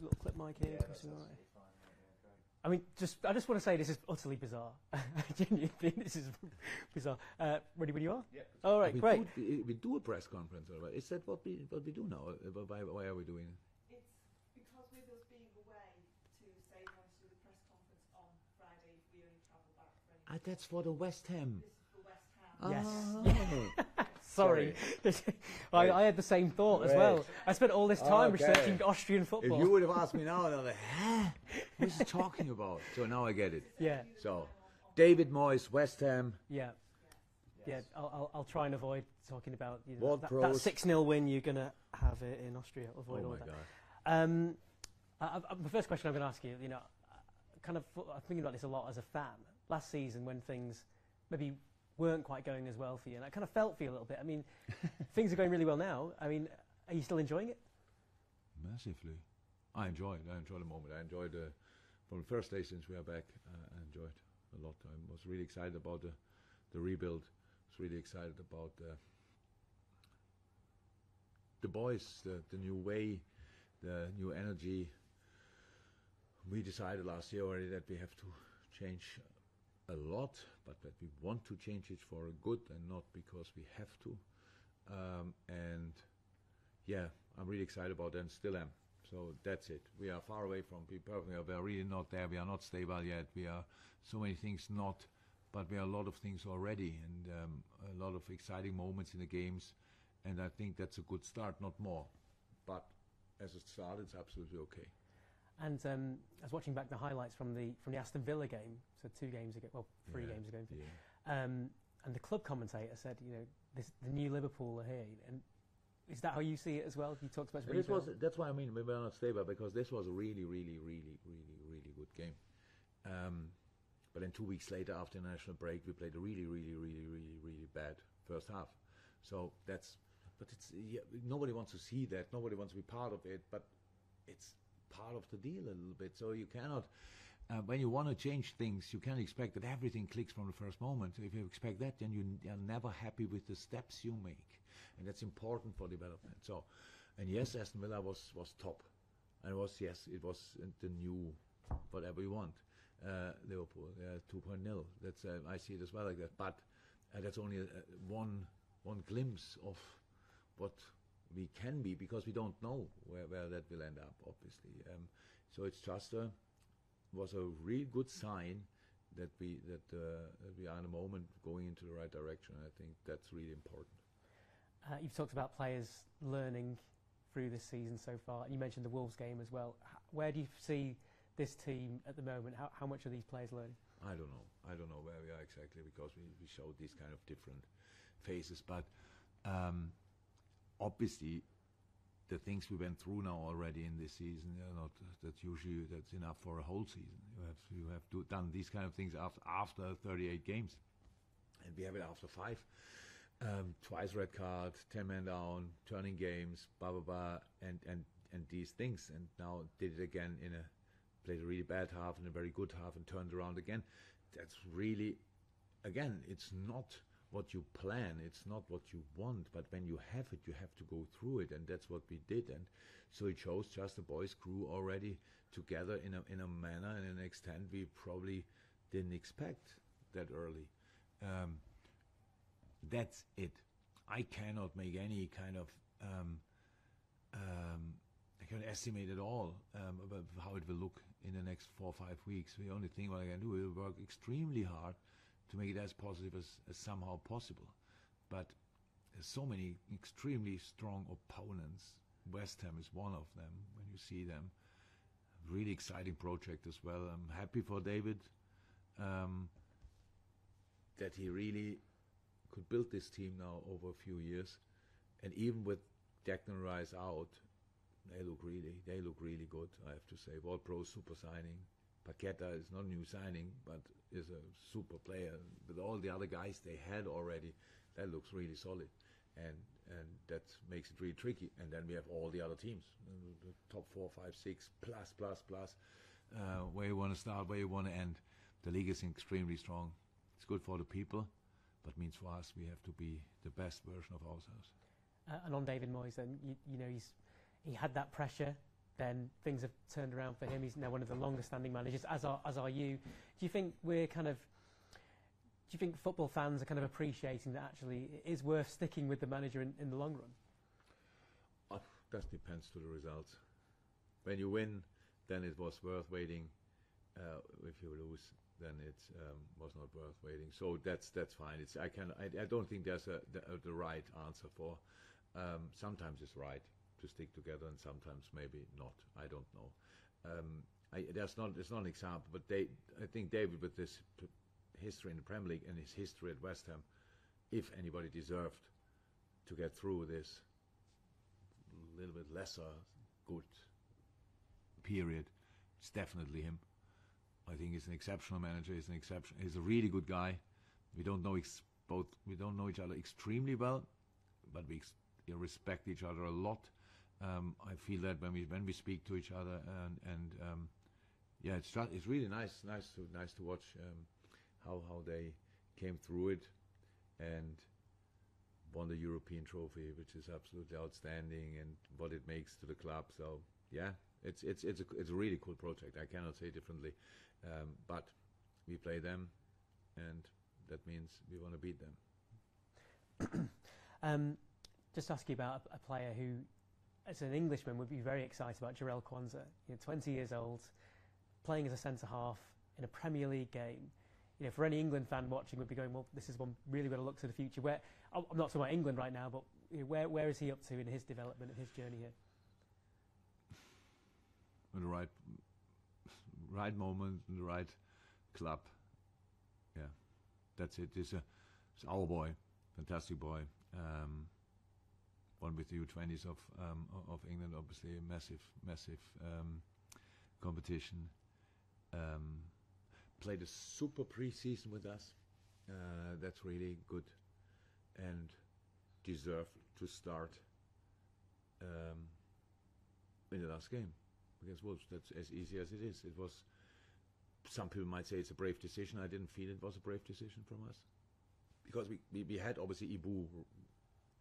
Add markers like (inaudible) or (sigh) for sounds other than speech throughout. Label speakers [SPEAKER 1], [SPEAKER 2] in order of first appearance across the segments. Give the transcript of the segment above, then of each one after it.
[SPEAKER 1] little clip mic here,
[SPEAKER 2] Yeah,
[SPEAKER 1] Chris
[SPEAKER 2] that's
[SPEAKER 1] and
[SPEAKER 2] fine. Yeah, yeah.
[SPEAKER 1] I mean, just I just want to say this is utterly bizarre. (laughs) Genuinely, this is bizarre. Uh, ready when you are?
[SPEAKER 2] Yeah.
[SPEAKER 1] All right,
[SPEAKER 3] we
[SPEAKER 1] great.
[SPEAKER 3] Do, we do a press conference. Or what? Is that what we what we do now? Uh, Why, why are we doing it?
[SPEAKER 4] It's because with us being away to say we want to the press conference on Friday if we only travel back.
[SPEAKER 3] Ah, that's for the West Ham.
[SPEAKER 4] This is for West Ham.
[SPEAKER 1] Yes.
[SPEAKER 3] Ah. (laughs)
[SPEAKER 1] Sorry, (laughs) I, I had the same thought as well. I spent all this time
[SPEAKER 3] Okay.
[SPEAKER 1] researching Austrian football.
[SPEAKER 3] if you would have asked me (laughs) now, I'd have like, huh? What's he talking about? So now I get it.
[SPEAKER 1] yeah,
[SPEAKER 3] So, David Moyes, West Ham.
[SPEAKER 1] yeah, yeah. I'll, I'll, I'll try and avoid talking about you know, that, that six 0 win you're gonna have i- in Austria. Avoid
[SPEAKER 3] Oh
[SPEAKER 1] all that. Um, I, I, the first question I'm going to ask you, you know, kind of I'm thinking about this a lot as a fan. Last season, when things maybe weren't quite going as well for you, and I kind of felt for you a little bit. I mean, (laughs) things are going really well now. I mean, are you still enjoying it?
[SPEAKER 3] Massively. I enjoy it. I enjoy the moment. I enjoyed the from the first day since we are back. Uh, I enjoyed a lot. I was really excited about the the rebuild. Was really excited about the the boys, the the new way, the new energy. We decided last year already that we have to change a lot, but that we want to change it for a good and not because we have to. Um, and yeah, I'm really excited about that and still am. So that's it. We are far away from perfect. We are really not there. We are not stable yet. We are so many things not, but we are a lot of things already and um, a lot of exciting moments in the games. And I think that's a good start, not more. But as a start, it's absolutely okay.
[SPEAKER 1] And um, I was watching back the highlights from the from the Aston Villa game, so two games ago, well, three
[SPEAKER 3] Yeah,
[SPEAKER 1] games ago.
[SPEAKER 3] Yeah.
[SPEAKER 1] Um, and the club commentator said, you know, this, the new Liverpool are here. And is that how you see it as well? You talked about
[SPEAKER 3] this was that's why I mean were not stable because this was a really, really, really, really, really good game. Um, but then two weeks later, after the national break, we played a really, really, really, really, really bad first half. So that's, but it's yeah, nobody wants to see that. Nobody wants to be part of it. But it's part of the deal a little bit. So you cannot. Uh, when you want to change things, you can't expect that everything clicks from the first moment. If you expect that, then you are never happy with the steps you make, and that's important for development. So, and yes, Aston Villa was was top, and was yes, it was the new whatever you want, uh, Liverpool uh, 2.0. That's uh, I see it as well like that. But uh, that's only uh, one one glimpse of what we can be because we don't know where, where that will end up. Obviously, um, so it's just a was a real good sign that we that, uh, that we are in a moment going into the right direction. I think that's really important.
[SPEAKER 1] Uh, you've talked about players learning through this season so far. and You mentioned the Wolves game as well. Where do you see this team at the moment? How, how much are these players learning?
[SPEAKER 3] I don't know. I don't know where we are exactly because we, we showed these kind of different phases. But um, obviously, the things we went through now already in this season, are not that's usually that's enough for a whole season. You have you have to done these kind of things after after 38 games, and we have it after five. Um, twice red card, 10 men down, turning games, blah blah blah, and and and these things, and now did it again in a played a really bad half and a very good half and turned around again. That's really, again, it's not what you plan, it's not what you want, but when you have it, you have to go through it, and that's what we did. And so it shows just the boys grew already together in a in a manner and an extent we probably didn't expect that early. Um, that's it. I cannot make any kind of um, um, I can estimate at all um, about how it will look in the next four or five weeks. The only thing what I can do is work extremely hard to make it as positive as, as somehow possible. But so many extremely strong opponents. West Ham is one of them when you see them. Really exciting project as well. I'm happy for David um, that he really could build this team now over a few years. And even with Declan Rice out, they look really, they look really good. I have to say, Ward-Prowse super signing. Paqueta is not a new signing, but is a super player. With all the other guys they had already, that looks really solid, and and that makes it really tricky. And then we have all the other teams, the top four, five, six, plus, plus, plus. Uh, where you want to start, where you want to end. The league is extremely strong. It's good for the people, but means for us we have to be the best version of ourselves.
[SPEAKER 1] Uh, and on David Moyes, then you, you know he's he had that pressure then things have turned around for him. He's now one of the longest standing managers, as are, as are you. Do you think we're kind of do you think football fans are kind of appreciating that actually it is worth sticking with the manager in, in the long run?
[SPEAKER 3] Uh, that depends to the results. When you win, then it was worth waiting. Uh, if you lose, then it um, was not worth waiting. So that's that's fine. It's I can I, I don't think there's a the, the right answer for. Um, sometimes it's right to stick together, and sometimes maybe not. I don't know. Um, I, there's not there's not an example, but they I think David with this history in the Premier League and his history at West Ham, if anybody deserved to get through this little bit lesser good period, it's definitely him. I think he's an exceptional manager. He's an exception. He's a really good guy. We don't know ex- both. We don't know each other extremely well, but we ex- respect each other a lot. Um, I feel that when we when we speak to each other, and and um, yeah, it's it's really nice nice to nice to watch um, how how they came through it and won the European trophy, which is absolutely outstanding, and what it makes to the club. So yeah, it's it's it's a it's a really cool project. I cannot say differently, um, but we play them, and that means we want to beat them. (clears throat)
[SPEAKER 1] um, just ask you about a, a, player who, as an Englishman, would be very excited about Jarell Quansah. You know, 20 years old, playing as a centre half in a Premier League game you know, for any England fan watching, would be going, well, this is one really going to look to the future. Where I'm not talking about England right now, but you know, where where is he up to in his development and his journey here?
[SPEAKER 3] In the right, right moment, in the right club. Yeah, that's it. It's, a, it's our boy, fantastic boy. Um, one with the U20s of um, of England, obviously a massive, massive um, competition. Um, played a super preseason with us. Uh, that's really good and deserved to start um, in the last game against Wolves. That's as easy as it is. It was. Some people might say it's a brave decision. I didn't feel it was a brave decision from us because we, we, we had obviously Ibou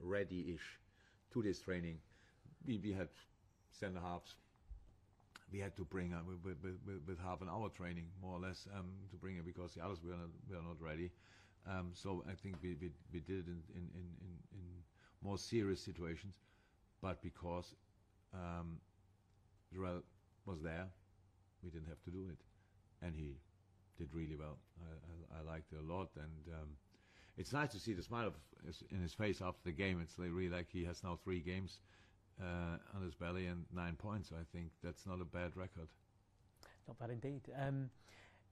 [SPEAKER 3] ready-ish to days training. We, we had centre halves we had to bring uh, with, with, with, half an hour training, more or less, um, to bring it because the others were not, were not ready. Um, so I think we, we, we did it in, in, in, in, more serious situations, but because um, Jarell was there, we didn't have to do it, and he did really well. I, I, I liked it a lot, and um, it's nice to see the smile of his, in his face after the game. It's really like he has now three games uh, on his belly and nine points. I think that's not a bad record.
[SPEAKER 1] Not bad indeed. Um,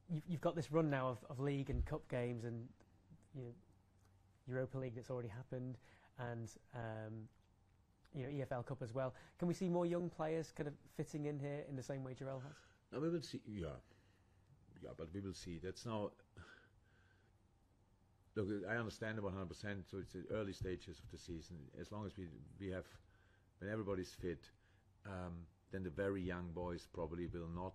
[SPEAKER 1] you've, you've, got this run now of, of, league and cup games and you know, Europa League that's already happened, and um, you know EFL Cup as well. Can we see more young players kind of fitting in here in the same way Jarell has?
[SPEAKER 3] No, we will see. Yeah, yeah, but we will see. That's now. Look, I understand about 100%. So it's the early stages of the season. As long as we we have when everybody's fit, um, then the very young boys probably will not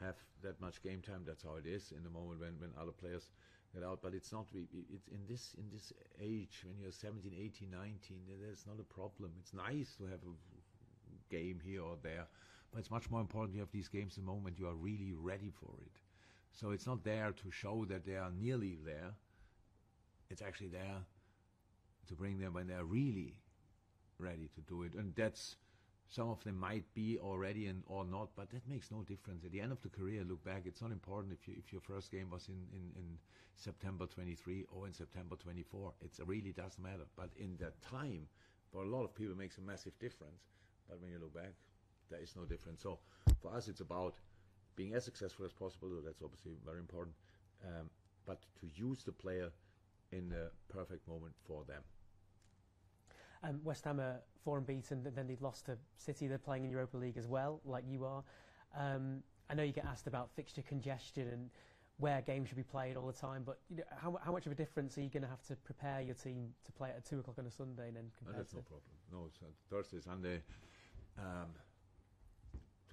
[SPEAKER 3] have that much game time. That's how it is in the moment when, when other players get out. But it's not. It's in this in this age when you're 17, 18, 19. There's not a problem. It's nice to have a game here or there, but it's much more important you have these games the moment you are really ready for it. So it's not there to show that they are nearly there. It's actually there to bring them when they're really ready to do it. And that's some of them might be already and or not, but that makes no difference. At the end of the career, look back. It's not important if you if your first game was in in, in September 23 or in September 24. It really doesn't matter. But in that time, for a lot of people, it makes a massive difference. But when you look back, there is no difference. So for us, it's about being as successful as possible. That's obviously very important. Um, but to use the player in the perfect moment for them.
[SPEAKER 1] Um, West Ham are four unbeaten, and then they've lost to City. They're playing in Europa League as well, like you are. Um, I know you get asked about fixture congestion and where games should be played all the time, but you know, how, how much of a difference are you going to have to prepare your team to play at two o'clock on a Sunday? And then
[SPEAKER 3] no, that's no problem. No, it's uh, Thursday, Sunday. Um,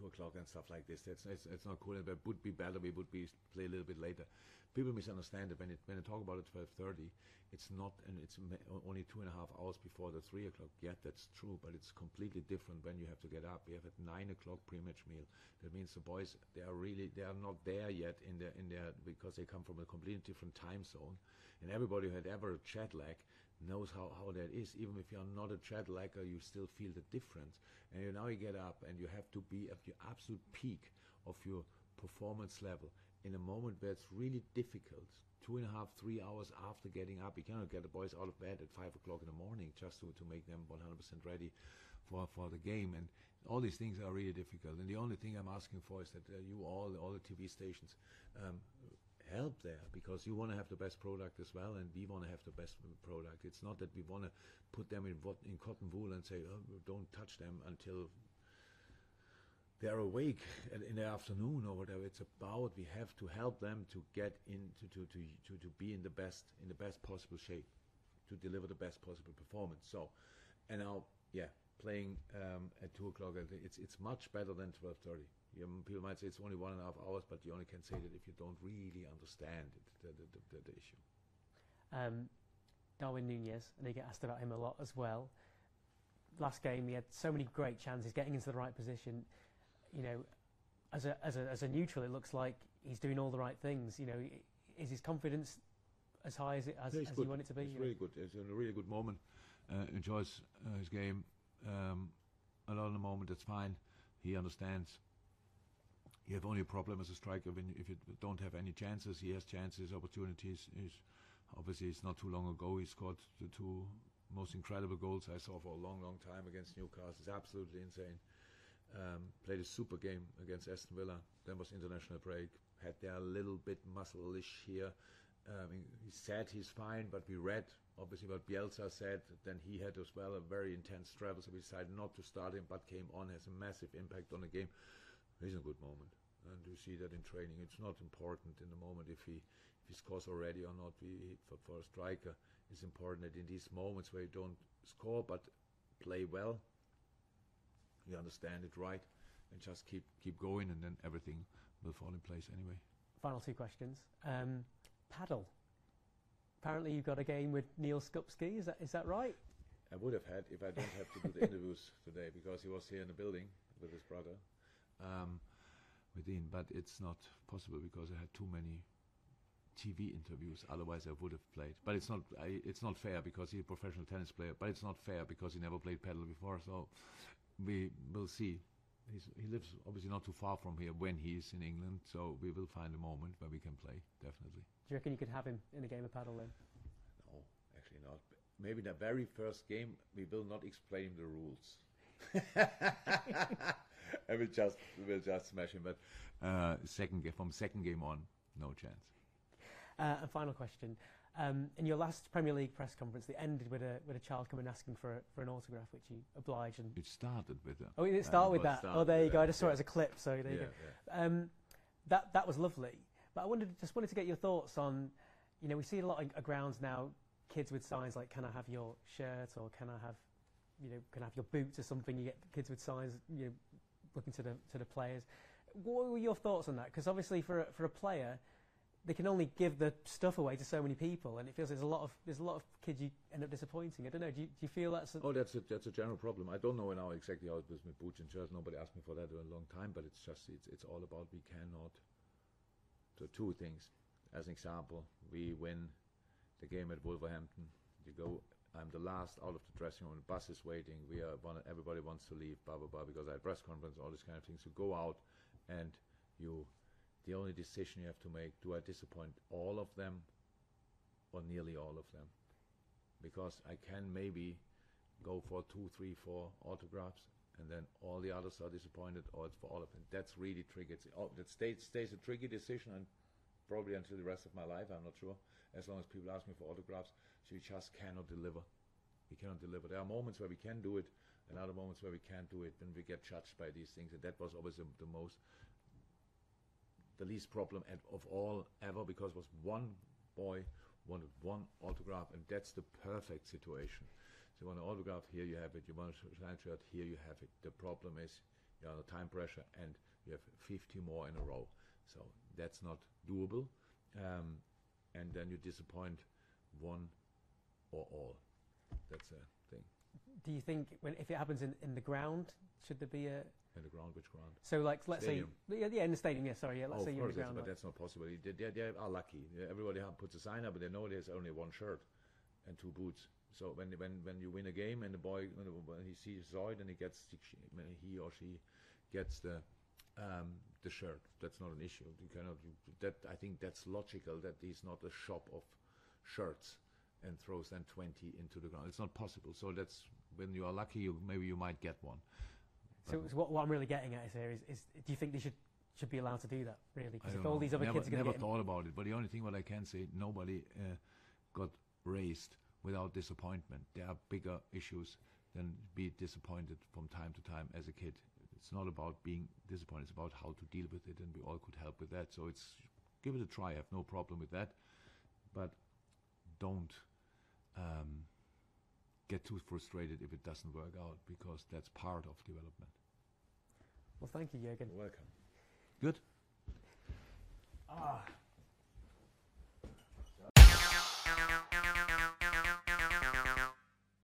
[SPEAKER 3] two o'clock and stuff like this. That's it's, it's not cool. It would be better. We would be play a little bit later. People misunderstand it when it when they talk about it twelve thirty. It's not, and it's only two and a half hours before the three o'clock. Yeah, that's true, but it's completely different when you have to get up. We have at nine o'clock pre-match meal. That means the boys they are really they are not there yet in their in their because they come from a completely different time zone, and everybody who had ever a jet lag knows how, how that is. Even if you're not a jet lagger, you still feel the difference. And you now you get up and you have to be at your absolute peak of your performance level in a moment where it's really difficult. Two and a half, three hours after getting up, you cannot get the boys out of bed at five o'clock in the morning just to, to make them 100% ready for, for the game. And all these things are really difficult. And the only thing I'm asking for is that uh, you all, all the TV stations, um, help there because you want to have the best product as well, and we want to have the best product. It's not that we want to put them in what in cotton wool and say, oh, don't touch them until they're awake in the afternoon or whatever. It's about we have to help them to get into to to to, to be in the best in the best possible shape to deliver the best possible performance. So, and now, yeah, playing um, at two o'clock, it's it's much better than twelve thirty. You, m- people might say it's only one and a half hours, but you only can say that if you don't really understand it, the, the, the, the, the issue.
[SPEAKER 1] Um, Darwin Nunez, and they get asked about him a lot as well. Last game, he had so many great chances, getting into the right position. You know, as a as a as a neutral, it looks like he's doing all the right things. You know, is his confidence as high as it as,
[SPEAKER 3] Yeah,
[SPEAKER 1] as you want it to be?
[SPEAKER 3] It's
[SPEAKER 1] you know?
[SPEAKER 3] really good. It's in a really good moment. Uh, enjoys uh, his game. Um, a lot of the moment, that's fine. He understands. You have only a problem as a striker when if you don't have any chances. He has chances, opportunities. He's, obviously, it's not too long ago he scored the two most incredible goals I saw for a long, long time against Newcastle. It's absolutely insane. Um, played a super game against Aston Villa. Then was international break. Had there a little bit muscle-ish here. Um, he, he said he's fine, but we read obviously what Bielsa said. Then he had as well a very intense travel, so we decided not to start him, but came on, has a massive impact on the game. He's a good moment, and you see that in training. It's not important in the moment if he if he scores already or not. We for, for a striker, it's important that in these moments where you don't score but play well, you understand it right, and just keep keep going, and then everything will fall in place anyway.
[SPEAKER 1] Final two questions. Um, padel. Apparently, you've got a game with Neal Skupski. Is that is that right?
[SPEAKER 3] I would have had if I don't have to do the (laughs) interviews today because he was here in the building with his brother, um, with Ian. But it's not possible because I had too many TV interviews. Otherwise, I would have played. But it's not. I, it's not fair because he's a professional tennis player. But it's not fair because he never played padel before. So we will see. He's, he lives obviously not too far from here when he's in England. So we will find a moment where we can play. Definitely.
[SPEAKER 1] Do you reckon you could have him in a game of padel then?
[SPEAKER 3] No, actually not. Maybe the very first game we will not explain the rules. (laughs) (laughs) I will just will just smash him. But uh, second game from second game on, no chance.
[SPEAKER 1] Uh, and final question. Um, in your last Premier League press conference, they ended with a with a child coming asking for a, for an autograph, which you obliged. And
[SPEAKER 3] It started with a.
[SPEAKER 1] oh, it start
[SPEAKER 3] Uh,
[SPEAKER 1] with that. Oh, there you go. I just saw it as a clip. So there you
[SPEAKER 3] yeah,
[SPEAKER 1] go.
[SPEAKER 3] yeah.
[SPEAKER 1] Um, that that was lovely. But I wanted just wanted to get your thoughts on, you know, we see a lot of uh, grounds now, kids with signs like "Can I have your shirt?" or "Can I have, you know, can I have your boots?" or something. You get kids with signs, you know, looking to the to the players. What were your thoughts on that? Because obviously, for a, for a player, they can only give the stuff away to so many people, and it feels there's a lot of there's a lot of kids you end up disappointing. I don't know. Do you, do you feel that's a,
[SPEAKER 3] Oh, that's a that's a general problem. I don't know now exactly how it was with boots and shirts. Nobody asked me for that in a long time, but it's just it's it's all about we cannot. So two things. As an example, we win the game at Wolverhampton. You go. I'm the last out of the dressing room. The bus is waiting. We are. One, everybody wants to leave. Blah blah blah. Because I had press conference, all these kind of things. You go out, and you. The only decision you have to make: Do I disappoint all of them, or nearly all of them? Because I can maybe go for two, three, four autographs, and then all the others are disappointed, or it's for all of them. That's really tricky. It's, oh, that stays, stays a tricky decision, and probably until the rest of my life, I'm not sure. As long as people ask me for autographs, so we just cannot deliver. We cannot deliver. There are moments where we can do it, and other moments where we can't do it, and we get judged by these things. And that was always the, the most, the least problem at, of all ever, because it was one boy wanted one autograph, and that's the perfect situation. So you want an autograph, here you have it. You want a signed shirt, here you have it. The problem is you're under time pressure, and you have 50 more in a row. So that's not doable. Um, and then you disappoint one or all. That's a thing.
[SPEAKER 1] Do you think when if it happens in, in the ground, should there be a
[SPEAKER 3] In the ground, which ground?
[SPEAKER 1] so like let's
[SPEAKER 3] Stadium.
[SPEAKER 1] say yeah, yeah in the stadium yeah sorry yeah let's
[SPEAKER 3] oh,
[SPEAKER 1] say you're in the ground
[SPEAKER 3] but
[SPEAKER 1] like-
[SPEAKER 3] that's not possible. They, they, they are lucky. Everybody puts a sign up, but they know there's only one shirt and two boots. So when when when you win a game and the boy when he sees Zoid and he gets he or she gets the um, the shirt, that's not an issue. You cannot that I think that's logical. That he's not a shop of shirts and throws then 20 into the ground. It's not possible. So that's when you are lucky, you, maybe you might get one.
[SPEAKER 1] so, so what, what I'm really getting at is here is, is do you think they should should be allowed to do that really
[SPEAKER 3] I
[SPEAKER 1] because all
[SPEAKER 3] know.
[SPEAKER 1] these other
[SPEAKER 3] never,
[SPEAKER 1] kids are
[SPEAKER 3] never thought about it. But the only thing what I can say, nobody uh, got raised without disappointment. There are bigger issues than be disappointed from time to time as a kid. It's not about being disappointed. It's about how to deal with it, and we all could help with that. So it's give it a try. I have no problem with that, but don't um, get too frustrated if it doesn't work out because that's part of development.
[SPEAKER 1] well thank you Jürgen
[SPEAKER 3] Welcome. Good.
[SPEAKER 1] ah